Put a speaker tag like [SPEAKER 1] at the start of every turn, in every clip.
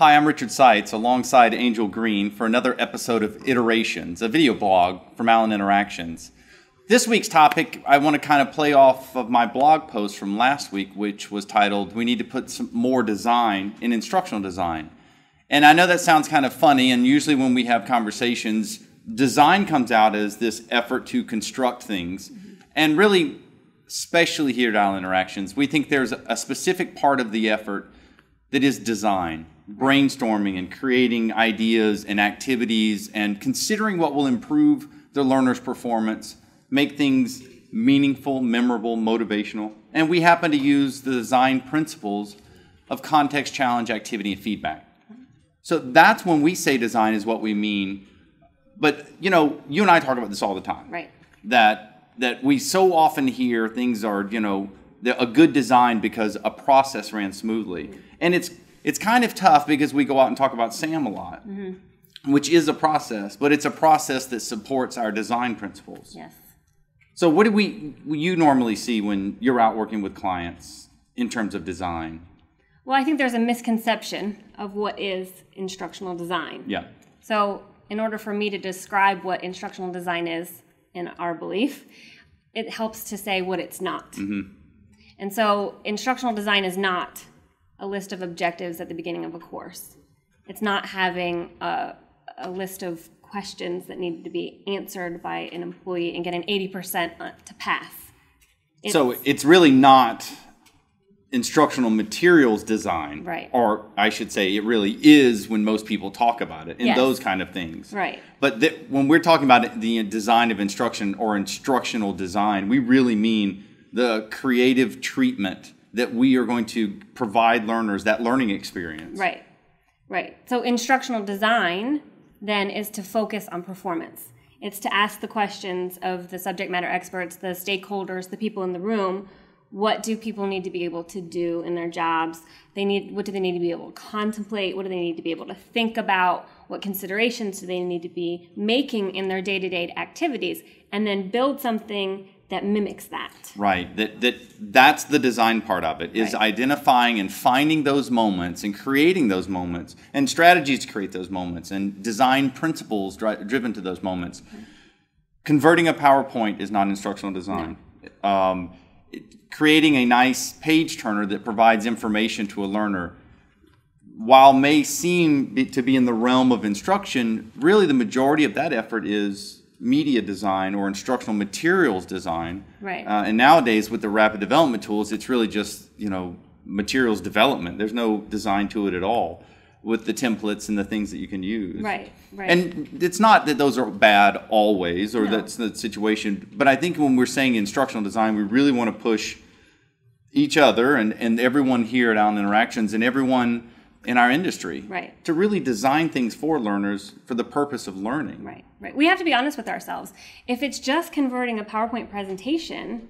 [SPEAKER 1] Hi, I'm Richard Sites alongside Angel Green for another episode of Iterations, a video blog from Allen Interactions. This week's topic, I want to kind of play off of my blog post from last week, which was titled, We Need to Put Some More Design in Instructional Design. And I know that sounds kind of funny, and usually when we have conversations, design comes out as this effort to construct things. And really, especially here at Allen Interactions, we think there's a specific part of the effort that is design, brainstorming and creating ideas and activities and considering what will improve the learner's performance, make things meaningful, memorable, motivational. And we happen to use the design principles of context, challenge, activity, and feedback. So that's when we say design is what we mean. But you know, you and I talk about this all the time.
[SPEAKER 2] Right.
[SPEAKER 1] That that we so often hear things are, you know, a good design because a process ran smoothly. And it's it's kind of tough because we go out and talk about SAM a lot, mm-hmm. which is a process, but it's a process that supports our design principles.
[SPEAKER 2] Yes.
[SPEAKER 1] So what do we you normally see when you're out working with clients in terms of design?
[SPEAKER 2] Well, I think there's a misconception of what is instructional design.
[SPEAKER 1] Yeah.
[SPEAKER 2] So, in order for me to describe what instructional design is in our belief, it helps to say what it's not.
[SPEAKER 1] Mm-hmm.
[SPEAKER 2] And so, instructional design is not a list of objectives at the beginning of a course. It's not having a, a list of questions that need to be answered by an employee and get an 80% to pass.
[SPEAKER 1] It's, so it's really not instructional materials design.
[SPEAKER 2] Right.
[SPEAKER 1] Or I should say it really is when most people talk about it and
[SPEAKER 2] Yes.
[SPEAKER 1] those kind of things.
[SPEAKER 2] Right.
[SPEAKER 1] But th- when we're talking about the design of instruction or instructional design, we really mean the creative treatment that we are going to provide learners that learning experience.
[SPEAKER 2] Right, right. So instructional design then is to focus on performance. It's to ask the questions of the subject matter experts, the stakeholders, the people in the room. What do people need to be able to do in their jobs? They need what do they need to be able to contemplate? What do they need to be able to think about? What considerations do they need to be making in their day-to-day activities? And then build something that mimics that.
[SPEAKER 1] Right. That that that's the design part of it is
[SPEAKER 2] Right.
[SPEAKER 1] identifying and finding those moments and creating those moments and strategies to create those moments and design principles dri- driven to those moments. Converting a PowerPoint is not instructional design. Um, it- creating a nice page turner that provides information to a learner while may seem be, to be in the realm of instruction, really the majority of that effort is media design or instructional materials design.
[SPEAKER 2] Right.
[SPEAKER 1] Uh, and nowadays, with the rapid development tools, it's really just you know materials development. There's no design to it at all with the templates and the things that you can use.
[SPEAKER 2] Right, right.
[SPEAKER 1] And it's not that those are bad always or
[SPEAKER 2] No.
[SPEAKER 1] that's the situation, but I think when we're saying instructional design, we really want to push each other and, and everyone here at Allen Interactions and everyone in our industry
[SPEAKER 2] Right.
[SPEAKER 1] to really design things for learners for the purpose of learning.
[SPEAKER 2] Right, right. We have to be honest with ourselves. If it's just converting a PowerPoint presentation,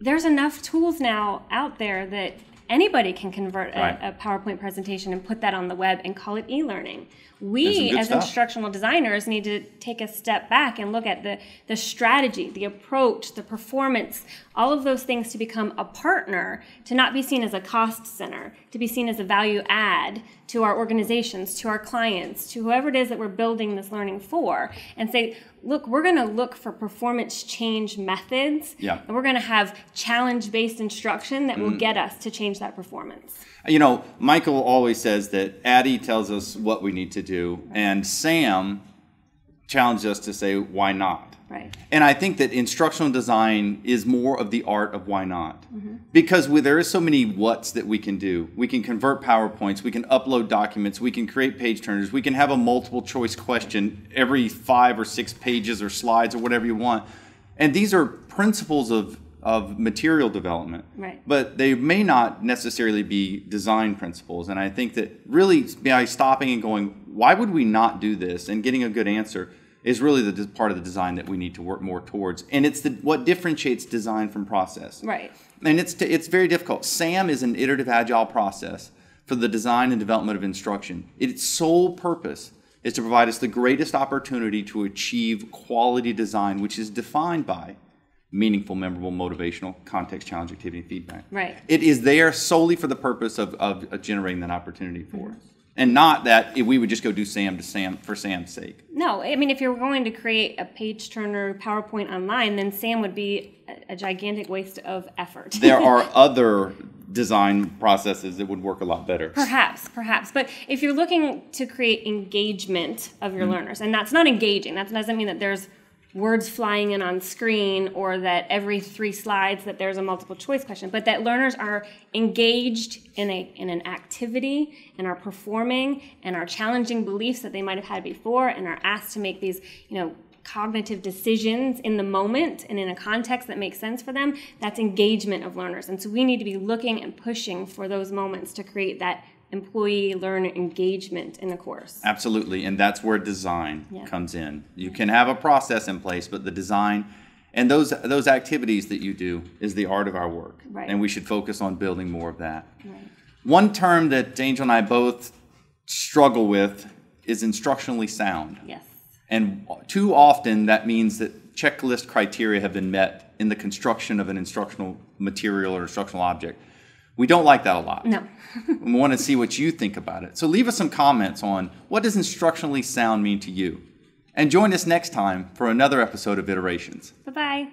[SPEAKER 2] there's enough tools now out there that anybody can convert
[SPEAKER 1] Right.
[SPEAKER 2] a, a PowerPoint presentation and put that on the web and call it e-learning. We, as
[SPEAKER 1] stuff.
[SPEAKER 2] instructional designers, need to take a step back and look at the, the strategy, the approach, the performance, all of those things to become a partner, to not be seen as a cost center, to be seen as a value add to our organizations, to our clients, to whoever it is that we're building this learning for, and say, look, we're going to look for performance change methods,
[SPEAKER 1] Yeah.
[SPEAKER 2] and we're going to have challenge based instruction that will mm. get us to change that performance.
[SPEAKER 1] You know, Michael always says that ADDIE tells us what we need to do, and SAM challenged us to say, why not?
[SPEAKER 2] Right.
[SPEAKER 1] And I think that instructional design is more of the art of why not.
[SPEAKER 2] Mm-hmm.
[SPEAKER 1] Because we, there is so many what's that we can do. We can convert PowerPoints, we can upload documents, we can create page turners, we can have a multiple choice question every five or six pages or slides or whatever you want. And these are principles of, of material development.
[SPEAKER 2] Right.
[SPEAKER 1] But they may not necessarily be design principles. And I think that really by stopping and going, why would we not do this? And getting a good answer is really the part of the design that we need to work more towards. And it's the, what differentiates design from process.
[SPEAKER 2] Right.
[SPEAKER 1] And it's, t- it's very difficult. SAM is an iterative agile process for the design and development of instruction. Its sole purpose is to provide us the greatest opportunity to achieve quality design, which is defined by meaningful, memorable, motivational, context, challenge, activity, feedback.
[SPEAKER 2] Right.
[SPEAKER 1] It is there solely for the purpose of, of, of generating that opportunity for us. And not that we would just go do SAM to SAM for SAM's sake.
[SPEAKER 2] No, I mean, if you're going to create a page turner PowerPoint online, then SAM would be a, a gigantic waste of effort.
[SPEAKER 1] There are other design processes that would work a lot better.
[SPEAKER 2] Perhaps, perhaps. But if you're looking to create engagement of your mm. learners, and that's not engaging, that doesn't mean that there's words flying in on screen or that every three slides that there's a multiple choice question but that learners are engaged in a in an activity and are performing and are challenging beliefs that they might have had before and are asked to make these you know cognitive decisions in the moment and in a context that makes sense for them that's engagement of learners. And so we need to be looking and pushing for those moments to create that employee learner engagement in the course.
[SPEAKER 1] Absolutely, and that's where design yeah. comes in. You can have a process in place, but the design and those those activities that you do is the art of our work.
[SPEAKER 2] Right.
[SPEAKER 1] And we should focus on building more of that. Right. One term that Angel and I both struggle with is instructionally sound.
[SPEAKER 2] Yes.
[SPEAKER 1] And too often that means that checklist criteria have been met in the construction of an instructional material or instructional object. We don't like that a lot.
[SPEAKER 2] No.
[SPEAKER 1] we want to see what you think about it. So leave us some comments on what does instructionally sound mean to you. And join us next time for another episode of Iterations.
[SPEAKER 2] Bye bye.